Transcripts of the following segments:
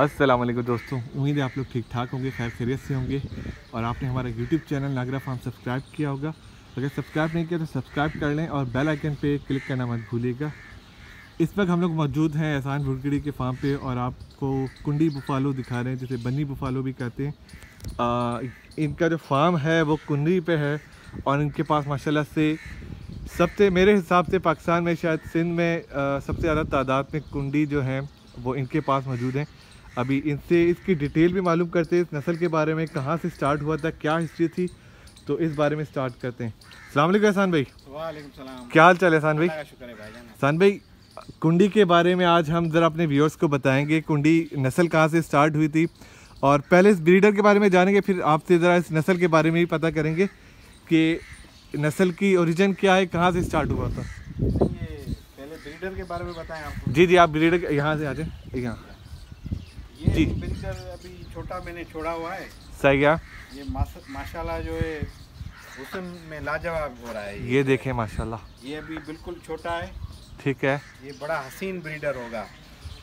अस्सलाम वालेकुम दोस्तों उम्मीद है आप लोग ठीक ठाक होंगे खैर खैरियत से होंगे। और आपने हमारा YouTube channel Nagra farm subscribe किया होगा। अगर सब्सक्राइब नहीं किया तो सब्सक्राइब कर लें और बेल आइकन पे क्लिक करना मत भूलिएगा। इस वक्त हम लोग मौजूद हैं एहसान भुड़गड़ी के फार्म पे और आपको कुंडी बुफालो दिखा रहे हैं जिसे बन्नी बुफालो भी कहते हैं। आ, इनका जो फार्म है वो कुंडी पे है और इनके पास माशाल्लाह से सबसे मेरे हिसाब से पाकिस्तान में शायद सिंध में सबसे ज़्यादा तादाद में कुंडी जो हैं वो इनके पास मौजूद हैं। अभी इनसे इसकी डिटेल भी मालूम करते हैं इस नस्ल के बारे में कहाँ से स्टार्ट हुआ था क्या हिस्ट्री थी तो इस बारे में स्टार्ट करते हैं। सलाम एहसान भाई। सलाम। क्या हाल चाल है एहसान भाई? एहसान भाई कुंडी के बारे में आज हम ज़रा अपने व्यूअर्स को बताएँगे कुंडी नस्ल कहाँ से स्टार्ट हुई थी और पहले इस ब्रीडर के बारे में जानेंगे फिर आपसे ज़रा इस नस्ल के बारे में भी पता करेंगे कि नस्ल की ओरिजिन क्या है कहाँ से स्टार्ट हुआ था। ये पहले ब्रीडर के बारे में बताएँ आपको। जी जी आप ब्रीडर यहाँ से आ जाए यहाँ। जी। अभी छोटा मैंने छोड़ा हुआ है। सही गया ये माशाल्लाह जो है हुसन में लाजवाब हो रहा है ये। ये देखें माशाल्लाह। ये अभी बिल्कुल छोटा है। ठीक है। ये बड़ा हसीन ब्रीडर होगा।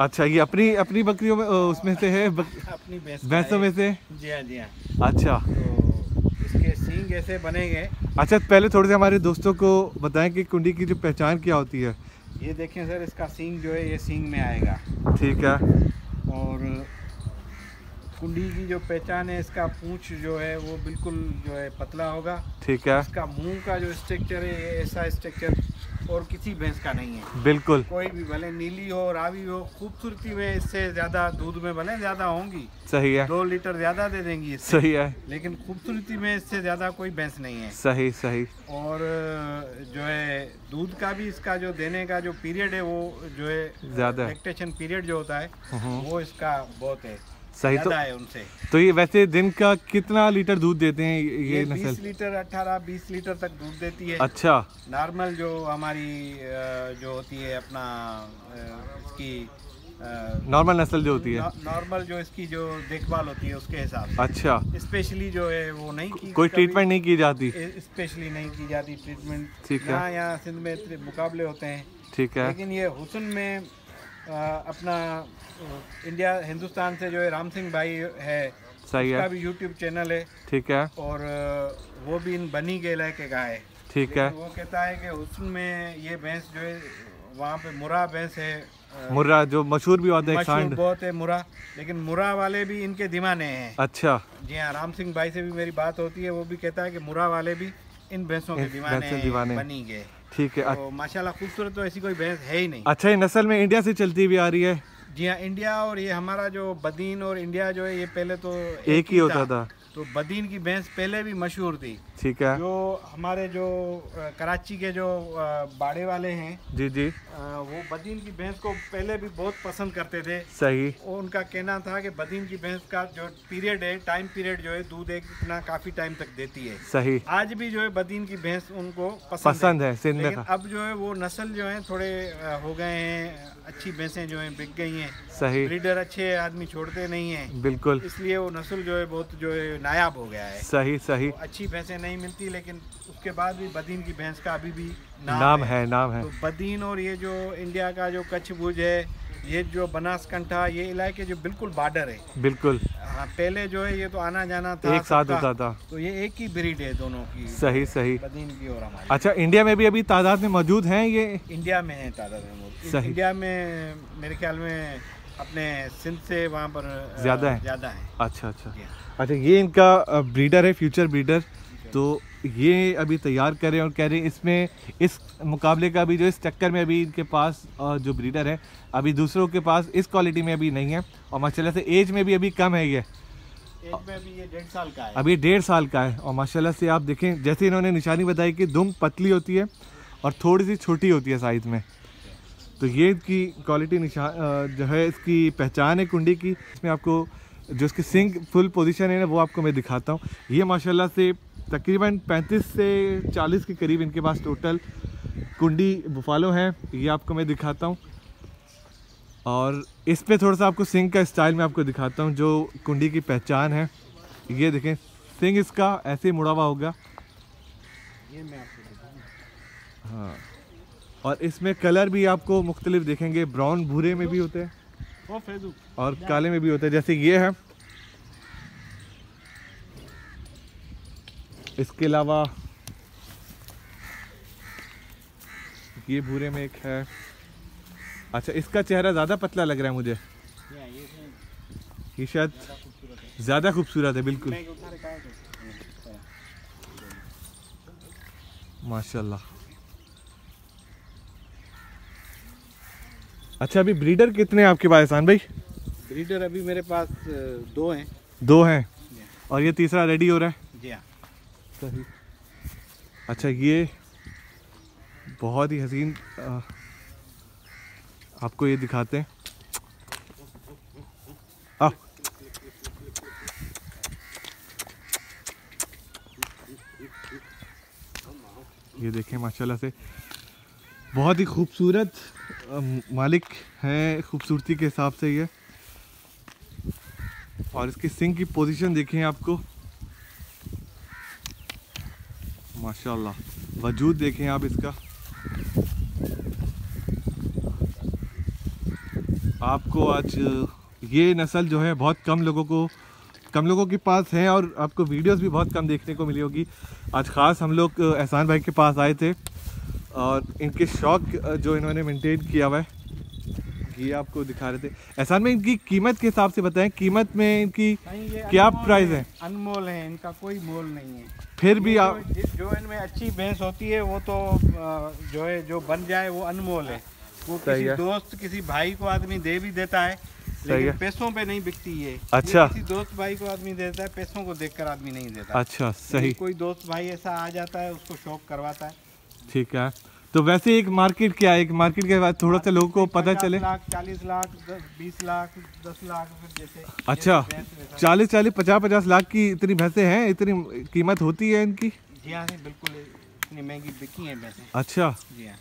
अच्छा ये अपनी अपनी बकरियों में उसमें से है? बक, अपनी भैंसों में से? जी हाँ जी हाँ। अच्छा। तो इसके सींग ऐसे बनेंगे। अच्छा पहले थोड़े से हमारे दोस्तों को बताएँ कि कुंडी की जो पहचान क्या होती है। ये देखें सर इसका सींग जो है ये सींग में आएगा। ठीक है। और कुंडी की जो पहचान है इसका पूंछ जो है वो बिल्कुल जो है पतला होगा। ठीक है। इसका मुँह का जो स्ट्रक्चर है ये ऐसा स्ट्रक्चर और किसी भैंस का नहीं है। बिल्कुल। कोई भी भले नीली हो रावी हो खूबसूरती में इससे ज़्यादा दूध में भले ज़्यादा होंगी। सही है। दो लीटर ज़्यादा दे देंगी इससे। सही है। लेकिन खूबसूरती में इससे ज़्यादा कोई भैंस नहीं है। सही सही। और जो है दूध का भी इसका जो देने का जो पीरियड है वो जो है ज़्यादा। पीरियड जो होता है हम्म। वो इसका बहुत है। सही तो है उनसे। तो ये वैसे दिन का कितना लीटर दूध देते हैं ये ये नस्ल? 20 लीटर 18 20 लीटर तक दूध देती है। अच्छा। नॉर्मल जो हमारी जो होती है अपना इसकी नॉर्मल नस्ल जो होती है। नॉर्मल जो इसकी जो देखभाल होती है उसके हिसाब से। अच्छा। स्पेशली जो है वो नहीं की कोई ट्रीटमेंट नहीं की जाती? स्पेशली नहीं की जाती ट्रीटमेंट ठीक है। यहाँ सिंध में इतने मुकाबले होते हैं। ठीक है। लेकिन ये हुसन में अपना इंडिया हिंदुस्तान से जो है राम सिंह भाई है सही उसका है भी यूट्यूब चैनल है। ठीक है। और वो भी इन बनी इलाके का है ठीक है। वो कहता है कि उसमें में ये भैंस जो है वहाँ पे मुरा भैंस है मुर्रा जो मशहूर भी होता है बहुत है मुरा। लेकिन मुरा वाले भी इनके दीवाने हैं। अच्छा। जी हाँ राम सिंह भाई से भी मेरी बात होती है वो भी कहता है कि मुरा वाले भी इन भैंसों के इन दीवाने दीवाने। बनी के ठीक है तो माशाल्लाह खूबसूरत तो ऐसी कोई भैंस है ही नहीं। अच्छा ये नस्ल में इंडिया से चलती हुई आ रही है? जी हाँ इंडिया और ये हमारा जो बदीन और इंडिया जो है ये पहले तो एक ही होता था। तो बदीन की भैंस पहले भी मशहूर थी। ठीक है। जो हमारे जो कराची के जो बाड़े वाले हैं जी जी। वो बदीन की भैंस को पहले भी बहुत पसंद करते थे। सही। और उनका कहना था कि बदीन की भैंस का जो पीरियड है टाइम पीरियड जो है दूध एक इतना काफ़ी टाइम तक देती है। सही। आज भी जो है बदीन की भैंस उनको पसंद, पसंद है सिंध में अब जो है वो नस्ल जो है थोड़े हो गए हैं अच्छी भैंसें जो है बिक गई हैं। सही। ब्रीडर अच्छे आदमी छोड़ते नहीं है। बिल्कुल। इसलिए वो नस्ल जो है बहुत जो है नायाब हो गया है। सही सही। तो अच्छी भैंसें नहीं मिलती लेकिन उसके बाद भी बदीन की भैंस का अभी भी नाम, नाम है। है नाम है। तो बदीन और ये जो इंडिया का जो कच्छ भुज है ये जो बनासकंठा ये इलाके जो बिल्कुल बॉर्डर है। बिल्कुल। हाँ पहले जो है ये तो आना जाना था एक साथ होता था। तो ये एक ही ब्रीड है दोनों की सही सही। बदीन की और हमारी। अच्छा इंडिया में भी अभी तादाद में मौजूद हैं ये? इंडिया में है तादाद में। इंडिया में मेरे ख्याल में अपने सिंध से वहाँ पर ज़्यादा है? ज़्यादा है। अच्छा अच्छा। अच्छा ये इनका ब्रीडर है फ्यूचर ब्रीडर? तो ये अभी तैयार कर रहे हैं और कह रहे हैं इसमें इस मुकाबले का अभी जो इस चक्कर में अभी इनके पास जो ब्रीडर है अभी दूसरों के पास इस क्वालिटी में अभी नहीं है और माशाल्लाह से एज में भी अभी कम है ये। डेढ़ साल का है। अभी डेढ़ साल का है और माशाल्लाह से आप देखें जैसे इन्होंने निशानी बताई कि दुम पतली होती है और थोड़ी सी छोटी होती है साइज़ में। तो ये इसकी क्वालिटी निशान जो है इसकी पहचान है कुंडी की। इसमें आपको जो इसकी सिंग फुल पोजीशन है ना वो आपको मैं दिखाता हूँ। ये माशाल्लाह से तकरीबन 35 से 40 के करीब इनके पास टोटल कुंडी बुफालो हैं। ये आपको मैं दिखाता हूँ। और इस पे थोड़ा सा आपको सिंग का स्टाइल मैं आपको दिखाता हूँ जो कुंडी की पहचान है। ये देखें सिंग इसका ऐसे ही मुड़ा हुआ होगा। ये मैं आपको हाँ। और इसमें कलर भी आपको मुख्तलिफ़ देखेंगे। ब्राउन भूरे में भी होते हैं। और काले में भी होते हैं। जैसे ये है। इसके अलावा ये भूरे में एक है। अच्छा इसका चेहरा ज़्यादा पतला लग रहा है मुझे। ये शायद ज़्यादा खूबसूरत है बिल्कुल। माशाल्लाह। अच्छा अभी ब्रीडर कितने हैं आपके पास भाई? ब्रीडर अभी मेरे पास दो हैं। दो हैं। हाँ। और ये तीसरा रेडी हो रहा है? जी हाँ। सही अच्छा ये बहुत ही हसीन आपको ये दिखाते हैं। ये देखें, माशाल्लाह से। बहुत ही खूबसूरत मालिक हैं, खूबसूरती के हिसाब से ये। और इसकी सिंह की पोजीशन देखें आपको। माशाल्लाह। वजूद देखें आप इसका। आपको आज, ये नस्ल जो है, बहुत कम लोगों को, कम लोगों के पास है और आपको वीडियोस भी बहुत कम देखने को मिली होगी। आज ख़ास हम लोग एहसान भाई के पास आए थे और इनके शौक जो इन्होंने मेंटेन किया हुआ है। ये आपको दिखा रहे थे एहसान में इनकी कीमत के हिसाब से बताएँ कीमत में इनकी क्या प्राइस है? अनमोल है इनका कोई मोल नहीं है फिर भी आप जो, इनमें अच्छी भैंस होती है वो तो जो है जो बन जाए वो अनमोल है वो किसी है। दोस्त किसी भाई को आदमी दे भी देता है है। लेकिन पैसों पे नहीं बिकती ये ये अच्छा। किसी दोस्त भाई को आदमी देता है पैसों को देखकर आदमी नहीं देता अच्छा सही कोई दोस्त भाई ऐसा आ जाता है उसको शौक करवाता है ठीक है तो वैसे एक मार्केट क्या है? एक मार्केट के बाद थोड़ा सा लोगों को पता चले। लाख चालीस लाख बीस लाख दस लाख जैसे अच्छा। चालीस चालीस पचास पचास लाख की इतनी भैंसें हैं? इतनी कीमत होती है इनकी? जी हाँ बिल्कुल इतनी महँगी बिकी हैं भैंसें। अच्छा। जी हाँ।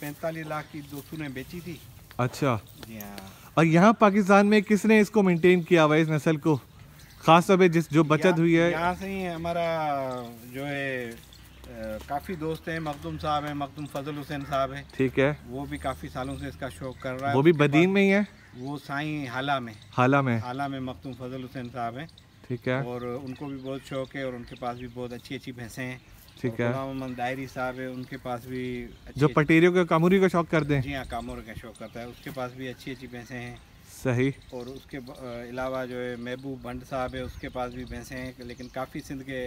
पैंतालीस लाख की दो ने बेची थी। अच्छा। जी हाँ। और यहाँ पाकिस्तान में किसने इसको मेंटेन किया हुआ इस नस्ल को? खास तौर पे जिस जो बचत हुई है। यहाँ से ही हमारा जो है काफ़ी दोस्त हैं मखदूम साहब हैं मखदूम फजल हुसैन साहब हैं। ठीक है। वो भी काफ़ी सालों से इसका शौक कर रहा है। वो भी बदीन में ही है? वो साईं हाला में। हाला में। हाला में मखदूम फजल हुसैन साहब हैं। ठीक है। और उनको भी बहुत शौक है और उनके पास भी बहुत अच्छी अच्छी भैंसें हैं। ठीक है। मोहम्मद दायरी साहब है उनके पास भी जो पटेरियों का कामूरी का शौक करते हैं? जी हाँ कामोर का शौक करता है। उसके पास भी अच्छी अच्छी भैंसें हैं। सही। और उसके अलावा जो है महबूब भंड साहब है उसके पास भी भैंसें हैं लेकिन काफ़ी सिंध के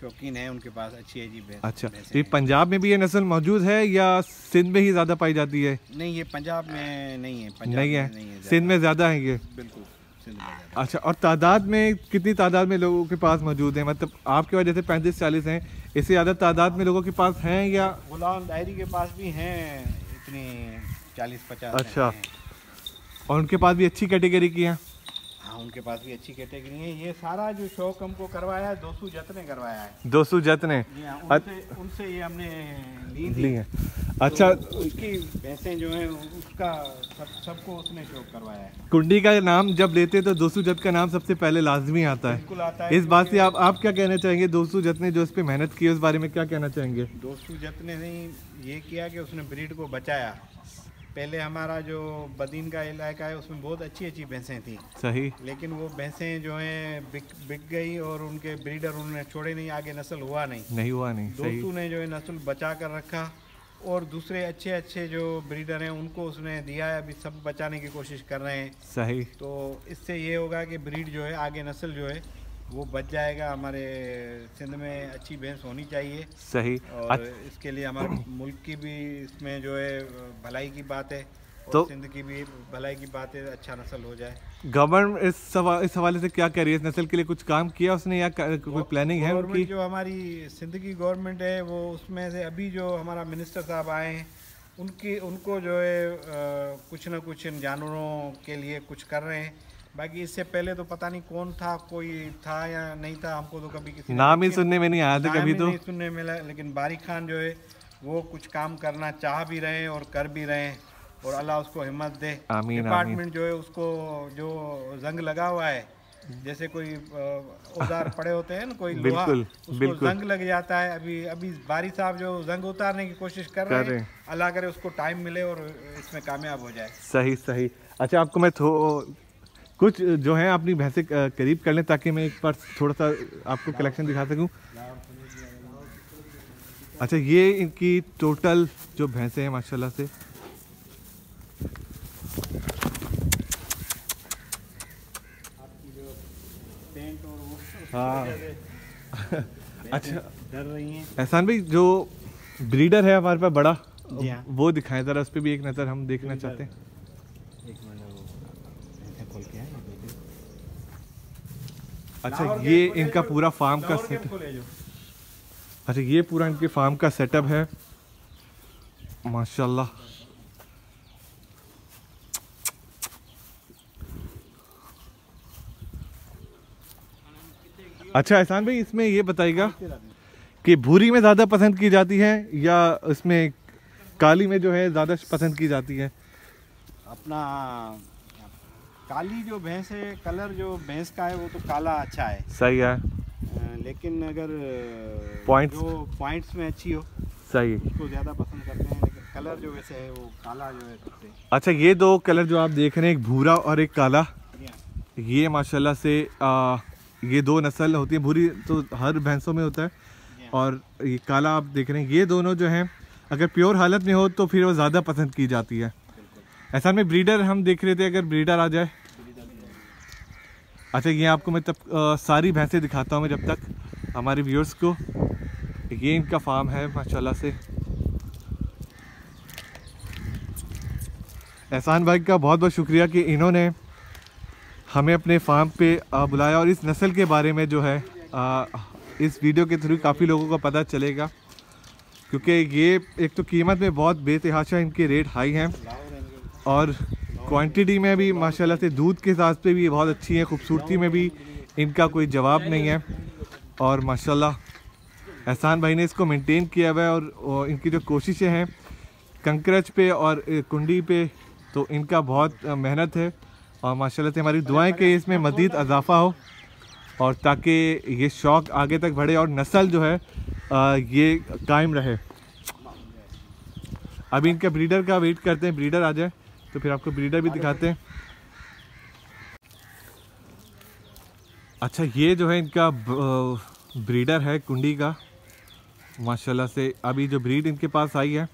शौकीन है उनके पास अच्छी भैंस अच्छा तो ये पंजाब में भी ये नस्ल मौजूद है या सिंध में ही ज़्यादा पाई जाती है? नहीं ये पंजाब में नहीं है पंजाब नहीं है? नहीं है सिंध में ज़्यादा। है ये? बिल्कुल अच्छा और तादाद में कितनी तादाद में लोगों के पास मौजूद है? मतलब आपके वजह से पैंतीस चालीस हैं इससे ज़्यादा तादाद में लोगों के पास हैं या? गुलाम डायरी के पास भी हैं इतनी चालीस पचास अच्छा। और उनके पास भी अच्छी कैटेगरी की हाँ? उनके पास भी अच्छी कैटेगरी है। ये सारा जो शौक हमको करवाया है दोस्तों जत ने करवाया है। दो सौ जतने? जी हाँ उनसे उनसे ये हमने ली थी। हैं। अच्छा तो उसकी भैंसें जो हैं उसका सब सबको उसने शौक करवाया है। कुंडी का नाम जब लेते हैं तो दोस्तू जत का नाम सबसे पहले लाजमी आता है। बिल्कुल आता है। इस बात से आप आप क्या कहना चाहेंगे? दोस्तू जत ने जो इस पे मेहनत की उस बारे में क्या कहना चाहेंगे? दोस्तों जत ने नहीं ये किया कि उसने ब्रीड को बचाया। पहले हमारा जो बदीन का इलाका है उसमें बहुत अच्छी अच्छी भैंसें थी। सही। लेकिन वो भैंसें जो हैं बिक बिक गई और उनके ब्रीडर उन्होंने छोड़े नहीं आगे नस्ल हुआ नहीं। नहीं हुआ नहीं दोस्तों ने जो है नस्ल बचा कर रखा और दूसरे अच्छे अच्छे जो ब्रीडर हैं उनको उसने दिया है अभी सब बचाने की कोशिश कर रहे हैं। सही। तो इससे ये होगा कि ब्रीड जो है आगे नस्ल जो है वो बच जाएगा हमारे सिंध में अच्छी भैंस होनी चाहिए। सही। और इसके लिए हमारे मुल्क की भी इसमें जो है भलाई की बात है तो- सिंध की भी भलाई की बात है अच्छा नस्ल हो जाए। गवर्नमेंट इस सवा इस हवाले से क्या कर रही है? इस नस्ल के लिए कुछ काम किया उसने या कोई प्लानिंग है उनकी? जो हमारी सिंध की गवर्नमेंट है वो उसमें से अभी जो हमारा मिनिस्टर साहब आए हैं उनकी उनको जो है कुछ ना कुछ इन जानवरों के लिए कुछ कर रहे हैं। बाकी इससे पहले तो पता नहीं कौन था कोई था या नहीं था हमको तो कभी किसी नाम ही सुनने में नहीं आया था कभी तो। नहीं सुनने मिला लेकिन बारिक खान जो है वो कुछ काम करना चाह भी रहे और कर भी रहे और अल्लाह उसको हिम्मत दे। डिपार्टमेंट जो है उसको जो जंग लगा हुआ है जैसे कोई औज़ार पड़े होते हैं ना कोई लोहा उसको बिल्कुल। जंग लग जाता है। अभी अभी बारी साहब जो जंग उतारने की कोशिश कर कर रहे रहे हैं। अल्लाह करे उसको टाइम मिले और इसमें कामयाब हो जाए। सही सही। अच्छा आपको मैं थो कुछ जो है अपनी भैंसे करीब कर लें ताकि मैं एक बार थोड़ा सा आपको कलेक्शन दिखा सकूँ? अच्छा ये इनकी टोटल जो भैंसे हैं माशाल्लाह से। हाँ। अच्छा। डर रही हैं एहसान भाई जो ब्रीडर है हमारे पास बड़ा हाँ। वो दिखाएँ ज़रा उस पर भी एक नज़र हम देखना चाहते हैं एक मिनट वो ऐसे खोल के आए अच्छा ये इनका पूरा फार्म का सेट अच्छा ये पूरा इनके फार्म का सेटअप है। माशाल्लाह। अच्छा एहसान भाई इसमें ये बताइएगा कि भूरी में ज़्यादा पसंद की जाती है या इसमें काली में जो है ज़्यादा पसंद की जाती है? अपना काली जो भैंस है कलर जो भैंस का है वो तो काला अच्छा है। सही है। लेकिन अगर Points? जो पॉइंट्स में अच्छी हो सही। उसको ज़्यादा पसंद करते हैं लेकिन कलर जो वैसे है वो काला जो है सबसे। अच्छा ये दो कलर जो आप देख रहे हैं एक भूरा और एक काला ये माशाल्लाह से आ, ये दो नस्ल होती है। भूरी तो हर भैंसों में होता है। और ये काला आप देख रहे हैं ये दोनों जो हैं अगर प्योर हालत में हो तो फिर वो ज़्यादा पसंद की जाती है। ऐसा में ब्रीडर हम देख रहे थे अगर ब्रीडर आ जाए। अच्छा ये आपको मैं तब आ, सारी भैंसें दिखाता हूँ मैं जब तक हमारे व्यूअर्स को। ये इनका फार्म है माशाल्लाह से। एहसान भाई का बहुत बहुत शुक्रिया कि इन्होंने हमें अपने फार्म पे बुलाया और इस नस्ल के बारे में जो है आ, इस वीडियो के थ्रू काफ़ी लोगों को पता चलेगा। क्योंकि ये एक तो कीमत में बहुत बेतहाशा इनके रेट हाई हैं। और क्वांटिटी में भी माशाल्लाह से दूध के हिसाब पे भी ये बहुत अच्छी है खूबसूरती में भी इनका कोई जवाब नहीं है। और माशाल्लाह एहसान भाई ने इसको मेंटेन किया हुआ है और, इनकी जो कोशिशें हैं कंकरच पे और कुंडी पे तो इनका बहुत मेहनत है। और माशाल्लाह से हमारी दुआएँ कि इसमें मज़ीद इजाफा हो और ताकि ये शौक़ आगे तक बढ़े और नस्ल जो है ये कायम रहे। अभी इनका ब्रीडर का वेट करते हैं ब्रीडर आ जाए। तो फिर आपको ब्रीडर भी दिखाते हैं। अच्छा ये जो है इनका ब्रीडर है कुंडी का। माशाल्लाह से अभी जो ब्रीड इनके पास आई है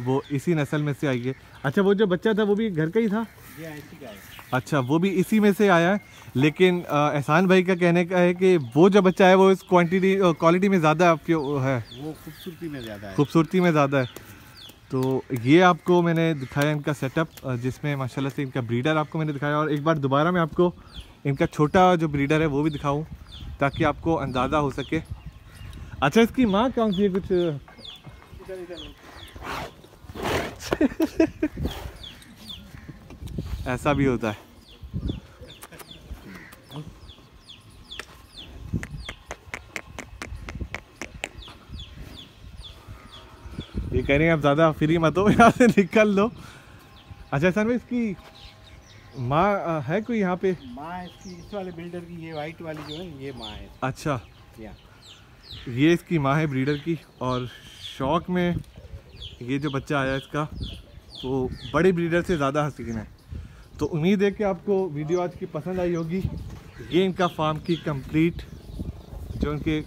वो इसी नस्ल में से आई है। अच्छा वो जो बच्चा था वो भी घर का ही था? का अच्छा वो भी इसी में से आया है। लेकिन एहसान भाई का कहने का है कि वो जो बच्चा है वो इस क्वांटिटी क्वालिटी में ज़्यादा प्यो- है। वो खूबसूरती में ज़्यादा है। खूबसूरती में ज़्यादा है। तो ये आपको मैंने दिखाया इनका सेटअप जिसमें माशाल्लाह से इनका ब्रीडर आपको मैंने दिखाया और एक बार दोबारा मैं आपको इनका छोटा जो ब्रीडर है वो भी दिखाऊँ ताकि आपको अंदाज़ा हो सके अच्छा इसकी माँ कौन सी है कुछ इदर, इदर। ऐसा भी होता है ये कह रहे हैं आप ज़्यादा फ्री मत हो यहाँ से निकल लो। अच्छा सर में इसकी माँ है कोई यहाँ पे? माँ इसकी इस वाले बिल्डर की ये वाइट वाली जो है ये माँ है। अच्छा। या ये इसकी माँ है ब्रीडर की और शौक में ये जो बच्चा आया इसका तो बड़े ब्रीडर से ज़्यादा हसीन है। तो उम्मीद है कि आपको वीडियो आज की पसंद आई होगी। ये इनका फार्म की कंप्लीट जो इनके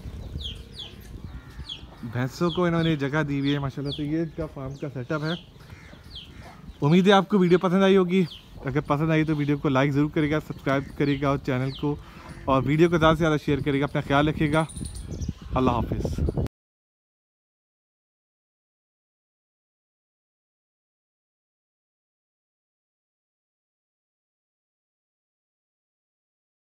भैंसों को इन्होंने जगह दी हुई है, माशाल्लाह तो ये इनका फार्म का सेटअप है। उम्मीद है आपको वीडियो पसंद आई होगी। अगर पसंद आई तो वीडियो को लाइक ज़रूर करेगा सब्सक्राइब करेगा और चैनल को, और वीडियो को ज़्यादा से ज़्यादा शेयर करेगा। अपना ख्याल रखिएगा। अल्लाह हाफिज़।